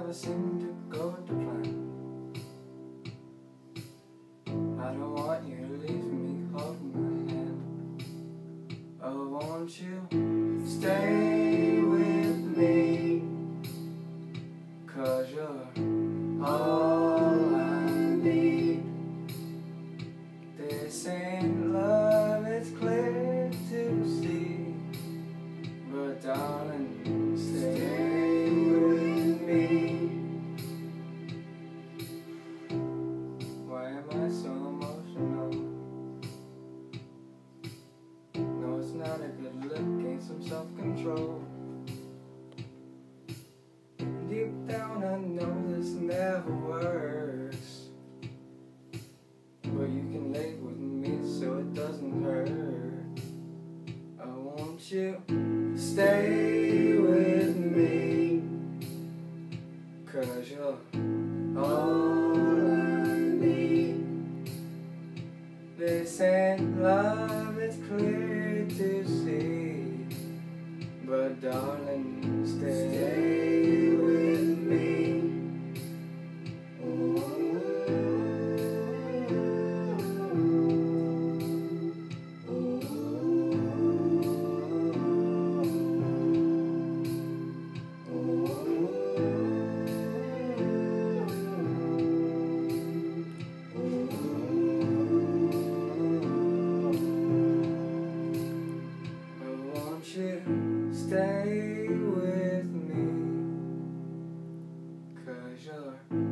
never to go to plan. I don't want you to leave me holding my hand. Oh, won't you stay with me? Cause you're all I need. This ain't love, it's clear to see. But darling, works. But you can lay with me so it doesn't hurt. I want you stay with me. Cause you're all I need. This ain't love, it's clear to see. But darling, you stay with me. Cause you're